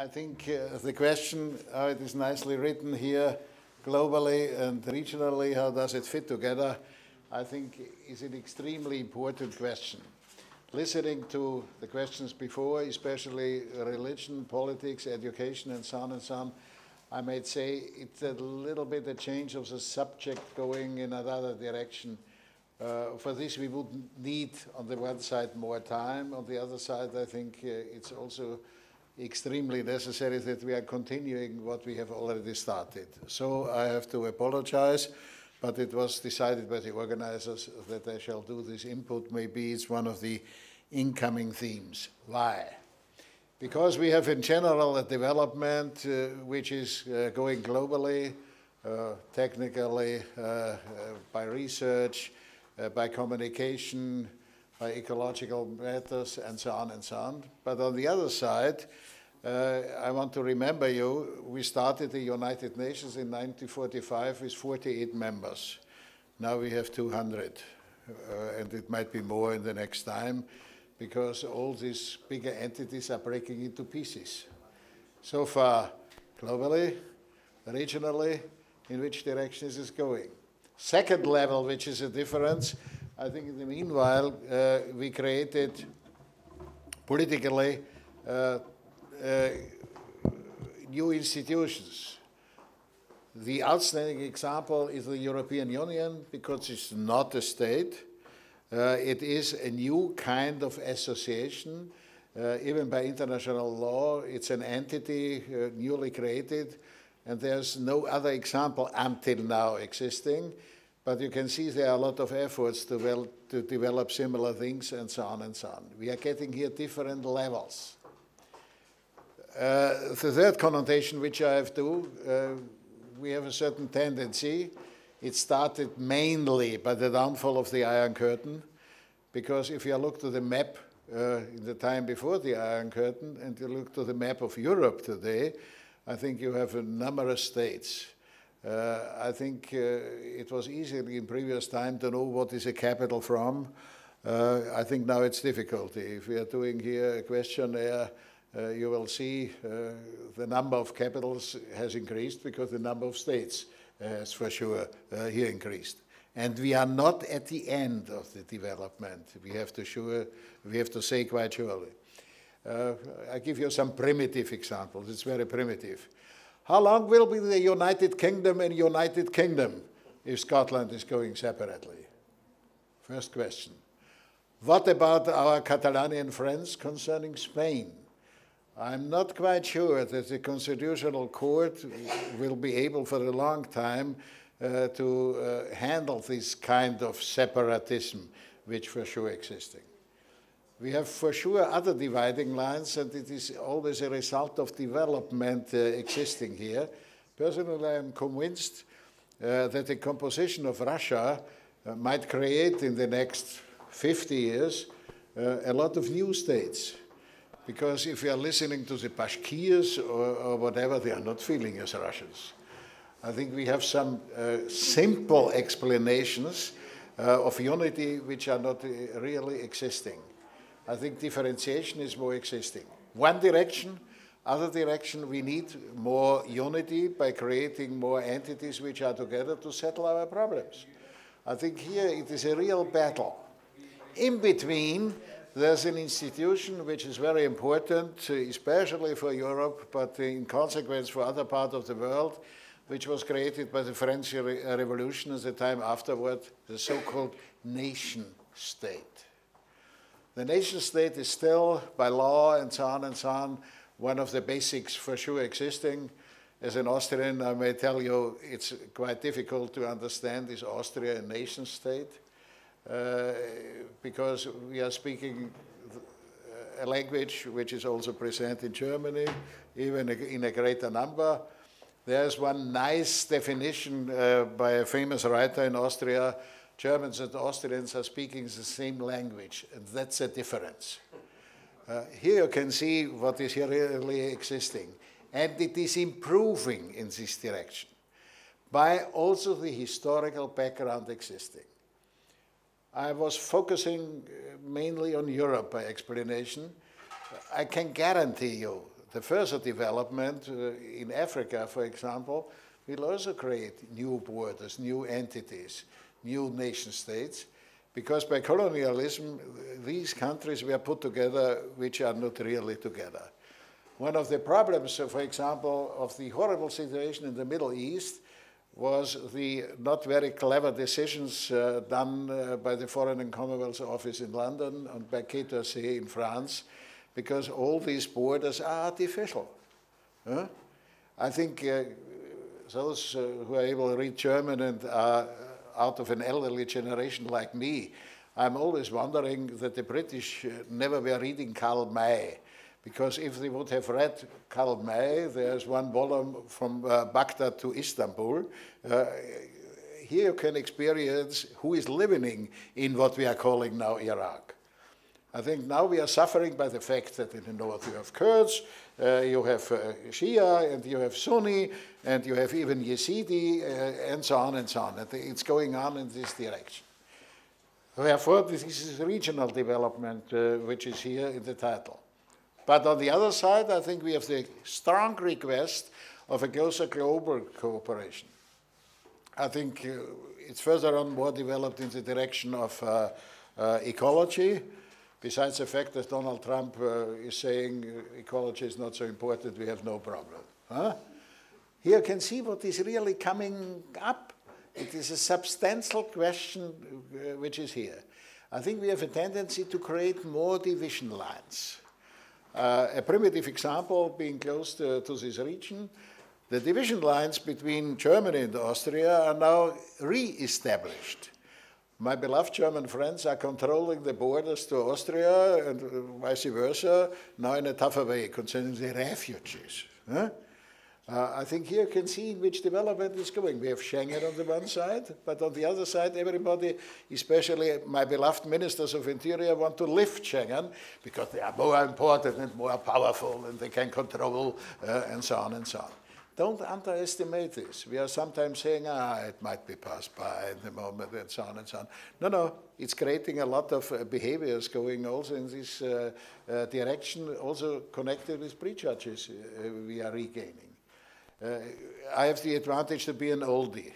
I think uh, the question, how it is nicely written here, globally and regionally, how does it fit together, I think is an extremely important question. Listening to the questions before, especially religion, politics, education, and so on and so on, I might say it's a little bit a change of the subject going in another direction. Uh, for this, we would need, on the one side, more time. On the other side, I think uh, it's also extremely necessary that we are continuing what we have already started. So I have to apologize, but it was decided by the organizers that I shall do this input. Maybe it's one of the incoming themes. Why? Because we have in general a development uh, which is uh, going globally, uh, technically, uh, uh, by research, uh, by communication, ecological matters, and so on and so on. But on the other side, uh, I want to remember you, we started the United Nations in 1945 with 48 members. Now we have 200, uh, and it might be more in the next time because all these bigger entities are breaking into pieces. So far, globally, regionally, in which direction is this going? Second level, which is a difference, I think in the meanwhile, uh, we created politically uh, uh, new institutions. The outstanding example is the European Union because it's not a state. Uh, it is a new kind of association. Uh, even by international law, it's an entity uh, newly created, and there's no other example until now existing. But you can see there are a lot of efforts to, well, to develop similar things and so on and so on. We are getting here different levels. Uh, the third connotation which I have to, uh, we have a certain tendency. It started mainly by the downfall of the Iron Curtain, because if you look to the map uh, in the time before the Iron Curtain and you look to the map of Europe today, I think you have a numerous states. Uh, I think uh, it was easy in previous time to know what is a capital from. Uh, I think now it's difficult. If we are doing here a questionnaire, uh, you will see uh, the number of capitals has increased because the number of states has for sure uh, here increased. And we are not at the end of the development. We have to sure, we have to say quite surely. I give you some primitive examples. It's very primitive. How long will be the United Kingdom and United Kingdom if Scotland is going separately? First question. What about our Catalanian friends concerning Spain? I'm not quite sure that the Constitutional Court will be able for a long time uh, to uh, handle this kind of separatism, which for sure existing. We have for sure other dividing lines, and it is always a result of development uh, existing here. Personally, I'm convinced uh, that the composition of Russia uh, might create in the next 50 years uh, a lot of new states. Because if you are listening to the Bashkirs or, or whatever, they are not feeling as Russians. I think we have some uh, simple explanations uh, of unity which are not really existing. I think differentiation is more existing. One direction, other direction, we need more unity by creating more entities which are together to settle our problems. I think here it is a real battle. In between, there's an institution which is very important, especially for Europe, but in consequence for other parts of the world, which was created by the French Revolution at the time afterward, the so-called nation state. The nation state is still, by law and so on and so on, one of the basics for sure existing. As an Austrian, I may tell you it's quite difficult to understand is Austria a nation state? Uh, because we are speaking a language which is also present in Germany, even in a greater number. There's one nice definition uh, by a famous writer in Austria Germans and Austrians are speaking the same language, and that's a difference. Uh, here you can see what is really existing, and it is improving in this direction by also the historical background existing. I was focusing uh, mainly on Europe by explanation. I can guarantee you the further development uh, in Africa, for example, will also create new borders, new entities, new nation states, because by colonialism, these countries were put together which are not really together. One of the problems, for example, of the horrible situation in the Middle East was the not very clever decisions uh, done uh, by the Foreign and Commonwealth Office in London and by Quai d'Orsay in France, because all these borders are artificial. Huh? I think uh, those uh, who are able to read German and are out of an elderly generation like me, I'm always wondering that the British uh, never were reading Karl May. Because if they would have read Karl May, there's one volume from uh, Baghdad to Istanbul. Uh, here you can experience who is living in what we are calling now Iraq. I think now we are suffering by the fact that in the north you have Kurds, you have uh, Shia, and you have Sunni, and you have even Yazidi, uh, and so on and so on. And it's going on in this direction. Therefore, this is regional development uh, which is here in the title. But on the other side, I think we have the strong request of a closer global cooperation. I think uh, it's further on more developed in the direction of uh, ecology, besides the fact that Donald Trump uh, is saying uh, ecology is not so important, we have no problem. Huh? Here you can see what is really coming up. It is a substantial question uh, which is here. I think we have a tendency to create more division lines. Uh, a primitive example being close to, to this region, the division lines between Germany and Austria are now re-established. My beloved German friends are controlling the borders to Austria and vice versa, now in a tougher way concerning the refugees. Huh? Uh, I think here you can see in which development is going. We have Schengen on the one side, but on the other side, everybody, especially my beloved ministers of interior, want to lift Schengen because they are more important and more powerful and they can control uh, and so on and so on. Don't underestimate this. We are sometimes saying, ah, it might be passed by in the moment and so on and so on. No, no, it's creating a lot of uh, behaviors going also in this uh, uh, direction, also connected with prejudges uh, we are regaining. Uh, I have the advantage to be an oldie.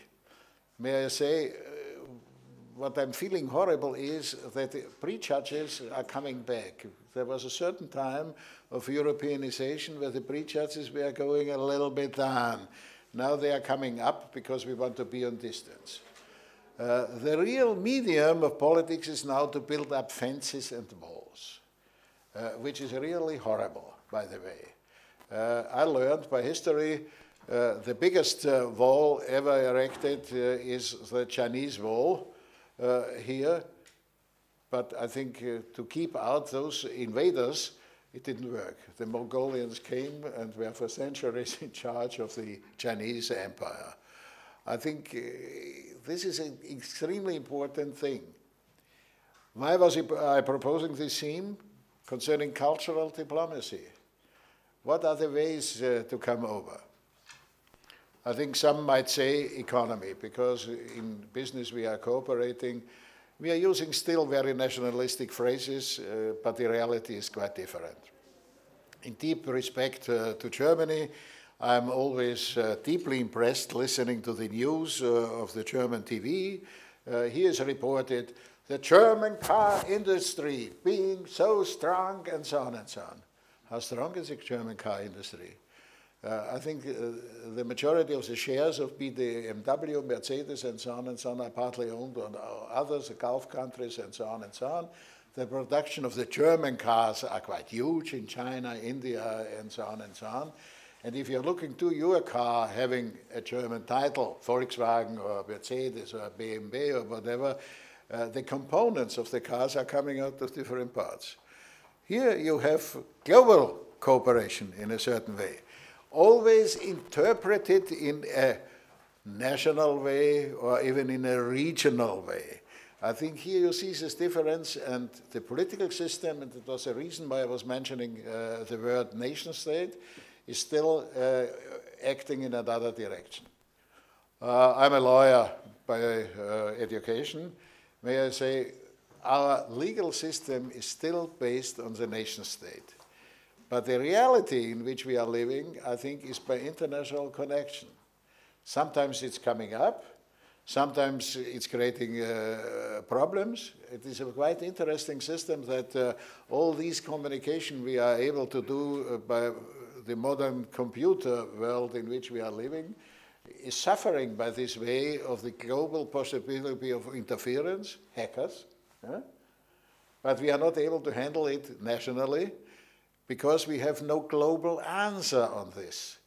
May I say, what I'm feeling horrible is that the prejudges are coming back. There was a certain time of Europeanization where the prejudges were going a little bit down. Now they are coming up because we want to be on distance. Uh, the real medium of politics is now to build up fences and walls, uh, which is really horrible, by the way. Uh, I learned by history uh, the biggest uh, wall ever erected uh, is the Chinese wall here, but I think to keep out those invaders, it didn't work. The Mongolians came and were for centuries in charge of the Chinese empire. I think uh, this is an extremely important thing. Why was I proposing this theme concerning cultural diplomacy? What are the ways uh, to come over? I think some might say economy, because in business we are cooperating. We are using still very nationalistic phrases, uh, but the reality is quite different. In deep respect uh, to Germany, I'm always uh, deeply impressed listening to the news uh, of the German TV. Uh, here is reported the German car industry being so strong and so on and so on. How strong is the German car industry? Uh, I think uh, the majority of the shares of BMW, Mercedes, and so on and so on are partly owned on others, the Gulf countries, and so on and so on. The production of the German cars are quite huge in China, India, and so on and so on. And if you're looking to your car having a German title, Volkswagen or Mercedes or BMW or whatever, uh, the components of the cars are coming out of different parts. Here you have global cooperation in a certain way always interpreted in a national way or even in a regional way. I think here you see this difference and the political system, and it was a reason why I was mentioning uh, the word nation state, is still uh, acting in another direction. Uh, I'm a lawyer by uh, education. May I say, our legal system is still based on the nation state. But the reality in which we are living, I think, is by international connection. Sometimes it's coming up, sometimes it's creating uh, problems. It is a quite interesting system that uh, all these communication we are able to do uh, by the modern computer world in which we are living is suffering by this way of the global possibility of interference, hackers. But we are not able to handle it nationally because we have no global answer on this.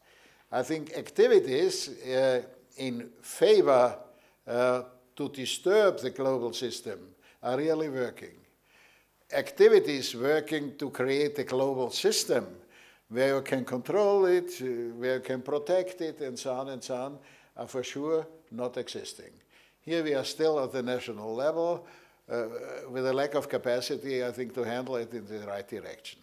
I think activities uh, in favor uh, to disturb the global system are really working. Activities working to create a global system where you can control it, uh, where you can protect it, and so on and so on, are for sure not existing. Here we are still at the national level uh, with a lack of capacity, I think, to handle it in the right direction.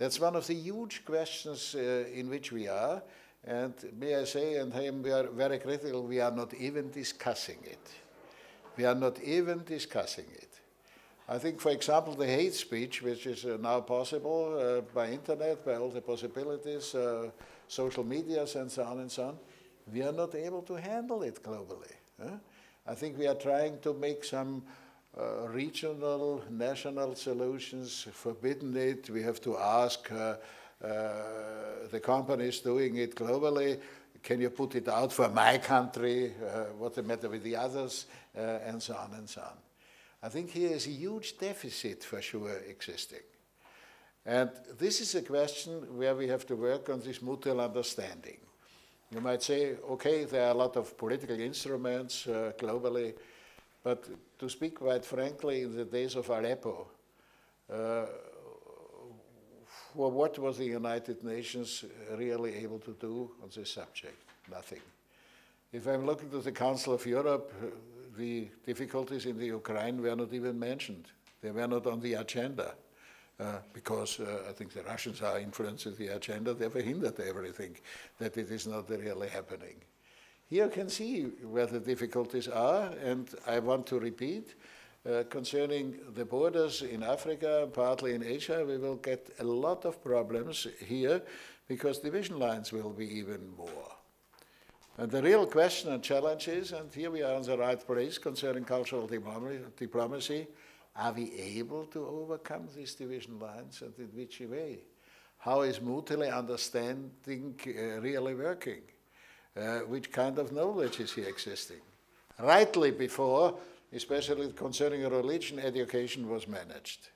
That's one of the huge questions uh, in which we are. And may I say, and I am very critical, we are not even discussing it. We are not even discussing it. I think, for example, the hate speech, which is uh, now possible uh, by internet, by all the possibilities, uh, social medias, and so on and so on, we are not able to handle it globally. Huh? I think we are trying to make some uh, regional, national solutions, forbidden it. We have to ask uh, uh, the companies doing it globally, can you put it out for my country? Uh, what's the matter with the others? And so on and so on. I think here is a huge deficit for sure existing. And this is a question where we have to work on this mutual understanding. You might say, okay, there are a lot of political instruments uh, globally, but to speak quite frankly, in the days of Aleppo, uh, what was the United Nations really able to do on this subject? Nothing. If I'm looking to the Council of Europe, the difficulties in the Ukraine were not even mentioned. They were not on the agenda. Uh, because uh, I think the Russians are influencing the agenda, they have hindered everything, that it is not really happening. Here you can see where the difficulties are, and I want to repeat, uh, concerning the borders in Africa, partly in Asia, we will get a lot of problems here because division lines will be even more. And the real question and challenge is, and here we are on the right place concerning cultural diplomacy, are we able to overcome these division lines and in which way? How is mutually understanding uh, really working? Uh, which kind of knowledge is here existing? Rightly before, especially concerning religion, education was managed.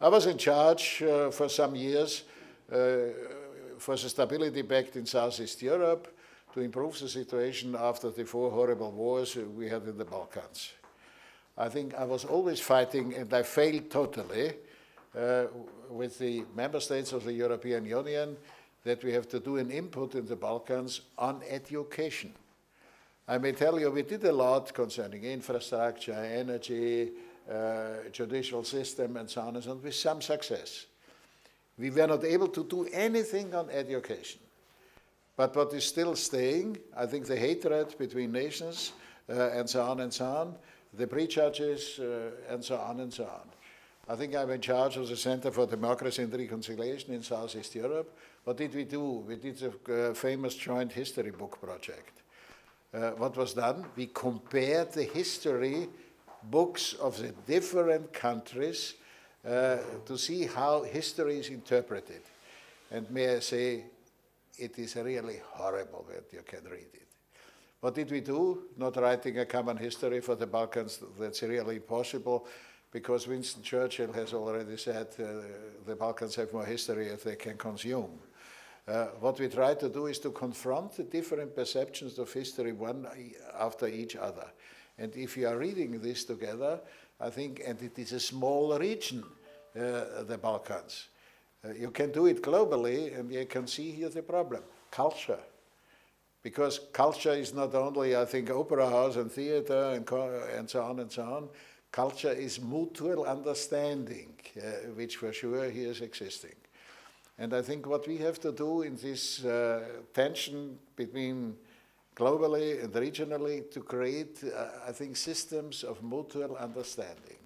I was in charge uh, for some years uh, for the Stability Pact in Southeast Europe to improve the situation after the four horrible wars we had in the Balkans. I think I was always fighting, and I failed totally uh, with the member states of the European Union that we have to do an input in the Balkans on education. I may tell you we did a lot concerning infrastructure, energy, uh, judicial system, and so on and so on, with some success. We were not able to do anything on education. But what is still staying, I think the hatred between nations uh, and so on and so on, the prejudges uh, and so on and so on. I think I'm in charge of the Center for Democracy and Reconciliation in Southeast Europe. What did we do? We did a uh, famous joint history book project uh, what was done? We compared the history books of the different countries uh, to see how history is interpreted. And may I say, it is really horrible that you can read it. What did we do? Not writing a common history for the Balkans, that's really impossible, because Winston Churchill has already said uh, the Balkans have more history if they can consume. Uh, what we try to do is to confront the different perceptions of history one after each other. And if you are reading this together, I think, and it is a small region, uh, the Balkans, uh, you can do it globally, and you can see here the problem culture. Because culture is not only, I think, opera house and theater and, and so on and so on. Culture is mutual understanding, uh, which for sure here is existing. And I think what we have to do in this uh, tension between globally and regionally to create, uh, I think, systems of mutual understanding.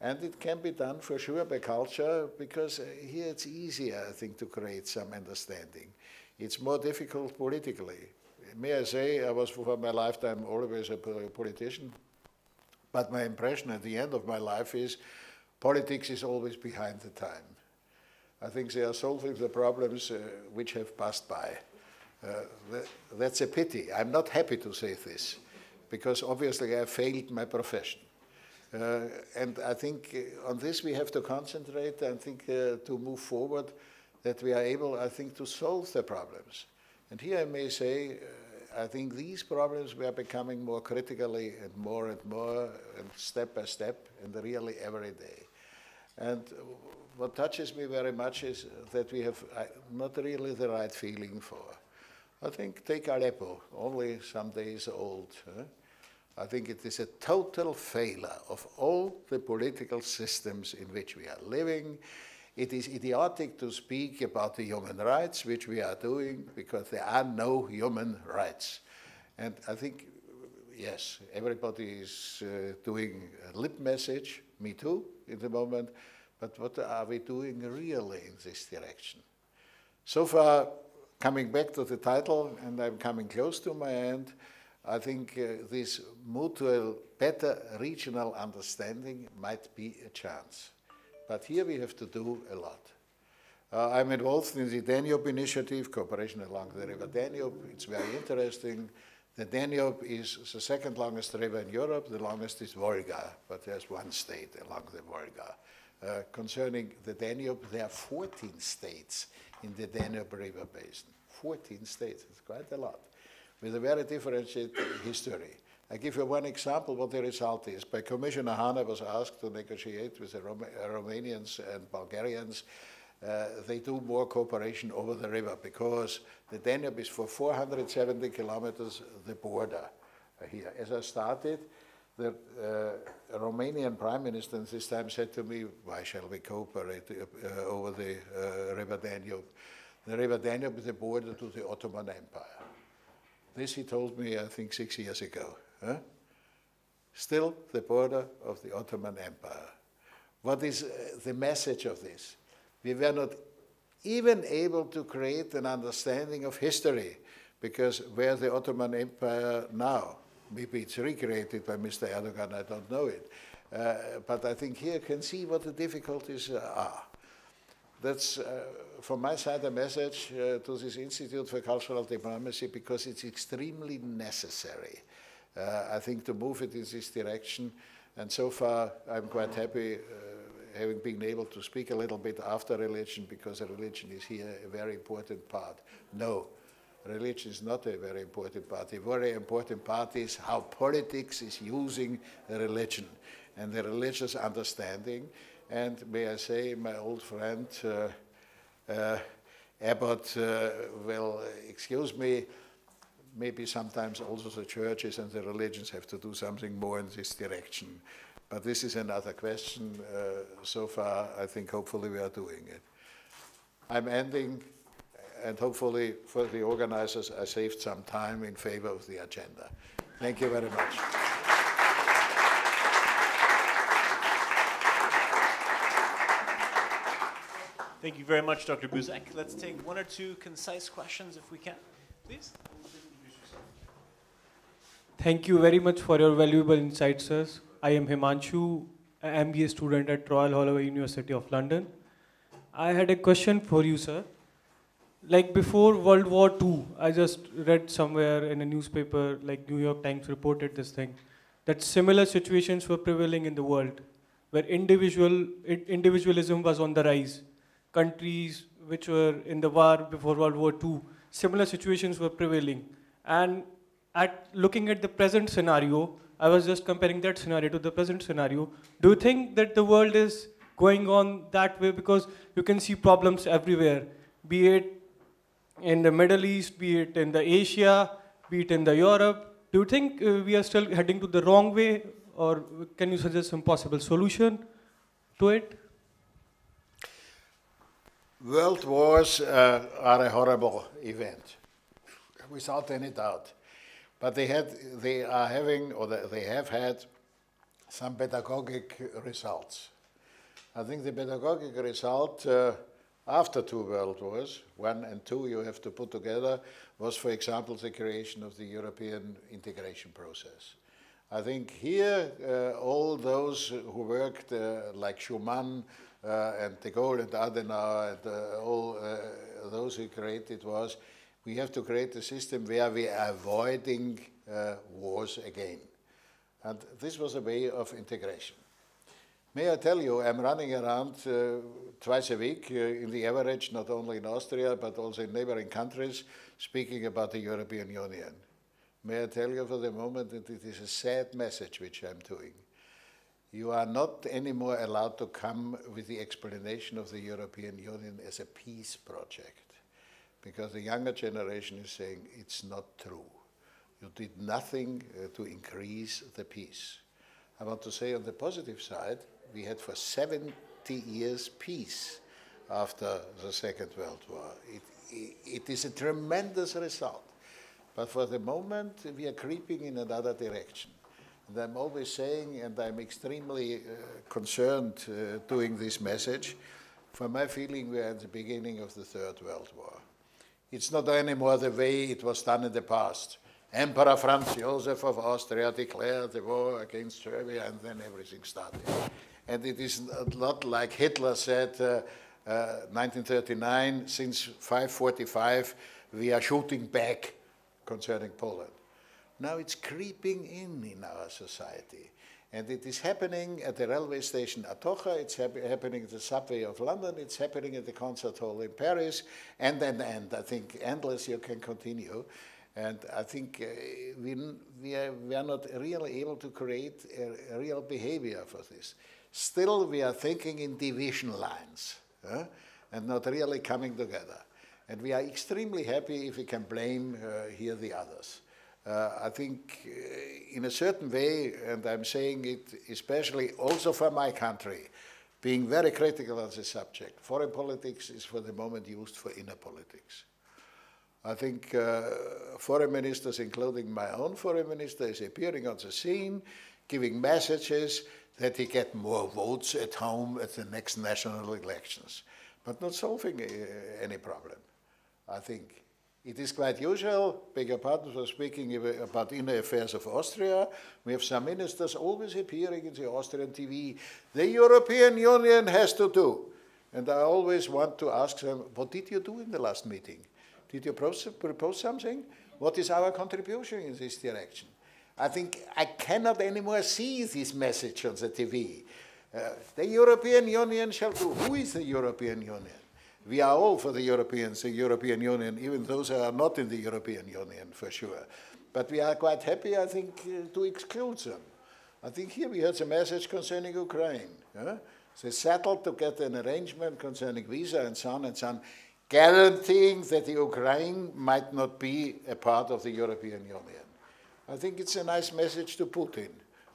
And it can be done for sure by culture because uh, here it's easier, I think, to create some understanding. It's more difficult politically. May I say, I was for my lifetime always a politician, but my impression at the end of my life is politics is always behind the time. I think they are solving the problems uh, which have passed by. Uh, that, that's a pity. I'm not happy to say this, because obviously I failed my profession. Uh, and I think uh, on this we have to concentrate and think to move forward that we are able, I think, to solve the problems. And here I may say, I think these problems we are becoming more critically and more and more and step by step and really every day. And what touches me very much is that we have uh, not really the right feeling for. I think take Aleppo, only some days old. Huh? I think it is a total failure of all the political systems in which we are living. It is idiotic to speak about the human rights, which we are doing, because there are no human rights. And I think, yes, everybody is uh, doing a lip message, me too, in the moment, but what are we doing really in this direction? So far, coming back to the title, and I'm coming close to my end, I think uh, this mutual, better regional understanding might be a chance. But here we have to do a lot. Uh, I'm involved in the Danube initiative, cooperation along the river Danube. It's very interesting. The Danube is the second longest river in Europe. The longest is Volga, but there's one state along the Volga. Uh, concerning the Danube, there are 14 states in the Danube River Basin. 14 states, it's quite a lot with a very differentiated history. I give you one example what the result is. By Commissioner Hahn, I was asked to negotiate with the Rom Romanians and Bulgarians. Uh, they do more cooperation over the river because the Danube is for 470 kilometers the border uh, here. As I started, the uh, Romanian Prime Minister this time said to me, why shall we cooperate uh, over the uh, River Danube? The River Danube is the border to the Ottoman Empire. This he told me, I think, six years ago. Huh? Still the border of the Ottoman Empire. What is uh, the message of this? We were not even able to create an understanding of history because where the Ottoman Empire now? Maybe it's recreated by Mr. Erdogan, I don't know it. Uh, but I think here can see what the difficulties uh, are. That's, uh, from my side, a message uh, to this Institute for Cultural Diplomacy because it's extremely necessary, uh, I think, to move it in this direction. And so far, I'm quite happy uh, having been able to speak a little bit after religion because religion is here a very important part. No, religion is not a very important part. The very important part is how politics is using religion and the religious understanding. And may I say, my old friend uh, uh, Abbott uh, will excuse me, maybe sometimes also the churches and the religions have to do something more in this direction. But this is another question. Uh, so far, I think hopefully we are doing it. I'm ending, and hopefully for the organizers, I saved some time in favor of the agenda. Thank you very much. Thank you very much, Dr. Busek. Let's take one or two concise questions if we can, please. Thank you very much for your valuable insights, sirs. I am Himanshu, an MBA student at Royal Holloway University of London. I had a question for you, sir. Like before World War II, I just read somewhere in a newspaper, like New York Times reported this thing, that similar situations were prevailing in the world, where individual, individualism was on the rise countries which were in the war before World War II, similar situations were prevailing. And at looking at the present scenario, I was just comparing that scenario to the present scenario. Do you think that the world is going on that way because you can see problems everywhere, be it in the Middle East, be it in the Asia, be it in the Europe. Do you think uh, we are still heading to the wrong way or can you suggest some possible solution to it? World wars uh, are a horrible event, without any doubt. But they, had, they are having, or they have had, some pedagogic results. I think the pedagogic result uh, after two world wars, one and two you have to put together, was, for example, the creation of the European integration process. I think here uh, all those who worked, uh, like Schuman uh, and de Gaulle and Adenauer and uh, all uh, those who created was, we have to create a system where we are avoiding uh, wars again. And this was a way of integration. May I tell you, I'm running around uh, twice a week uh, in the average, not only in Austria, but also in neighboring countries, speaking about the European Union. May I tell you for the moment that it is a sad message which I'm doing. You are not anymore allowed to come with the explanation of the European Union as a peace project, because the younger generation is saying it's not true. You did nothing uh, to increase the peace. I want to say on the positive side, we had for 70 years peace after the Second World War. It, it, is a tremendous result. But for the moment, we are creeping in another direction. And I'm always saying, and I'm extremely uh, concerned uh, doing this message, for my feeling, we are at the beginning of the Third World War. It's not anymore the way it was done in the past. Emperor Franz Joseph of Austria declared the war against Serbia, and then everything started. And it is not like Hitler said, uh, uh, 1939, since 545, we are shooting back concerning Poland. Now it's creeping in in our society. And it is happening at the railway station Atocha, it's hap happening at the subway of London, it's happening at the concert hall in Paris, and and and I think endless you can continue. And I think uh, we, we, are, we are not really able to create a, a, real behavior for this. Still, we are thinking in division lines and not really coming together. And we are extremely happy if we can blame uh, here the others. Uh, I think uh, in a certain way, and I'm saying it especially also for my country, being very critical on the subject, foreign politics is for the moment used for inner politics. I think uh, foreign ministers, including my own foreign minister, is appearing on the scene, giving messages that he get more votes at home at the next national elections, but not solving uh, any problem. I think it is quite usual, beg your pardon for speaking about inner affairs of Austria. We have some ministers always appearing in the Austrian TV. The European Union has to do. And I always want to ask them, what did you do in the last meeting? Did you propose something? What is our contribution in this direction? I think I cannot anymore see this message on the TV. Uh, the European Union shall do. Who is the European Union? We are all for the Europeans, the European Union, even those who are not in the European Union, for sure. But we are quite happy, I think, uh, to exclude them. I think here we heard a message concerning Ukraine. They settled to get an arrangement concerning visa and so on and so on guaranteeing that the Ukraine might not be a part of the European Union. I think it's a nice message to Putin.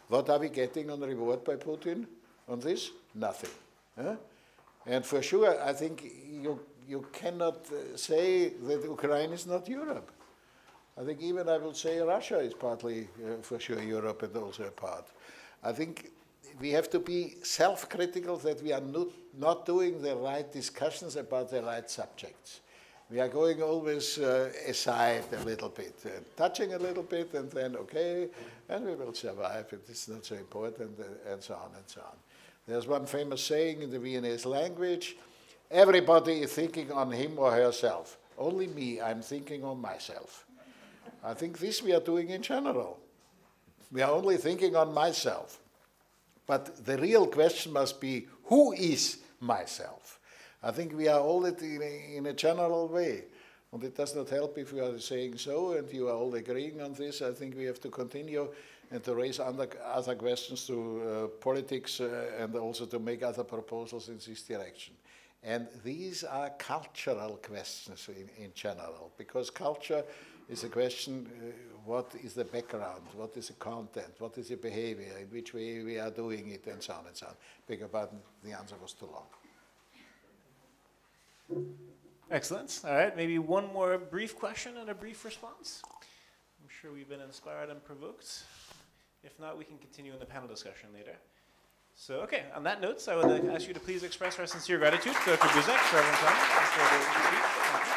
What are we getting on reward by Putin on this? Nothing. And for sure, I think you, you cannot uh, say that Ukraine is not Europe. I think even I will say Russia is partly, uh, for sure, Europe and also a part. I think we have to be self-critical that we are not, not doing the right discussions about the right subjects. We are going always uh, aside a little bit, uh, touching a little bit, and then okay, and we will survive. It is not so important, uh, and so on and so on. There's one famous saying in the Viennese language: "Everybody is thinking on him or herself. Only me, I'm thinking on myself." I think this we are doing in general. We are only thinking on myself. But the real question must be who is myself? I think we are all in a, general way. And it does not help if we are saying so and you are all agreeing on this. I think we have to continue and to raise other, other questions to uh, politics uh, and also to make other proposals in this direction. And these are cultural questions in, in general, because culture is a question uh, what is the background, what is the content, what is the behavior, in which way we are doing it, and so on and so on. Beg your pardon, the answer was too long. Excellent. All right, maybe one more brief question and a brief response. I'm sure we've been inspired and provoked. If not, we can continue in the panel discussion later. So, okay, on that note, I would ask you to please express our sincere gratitude to Dr. Busek for having come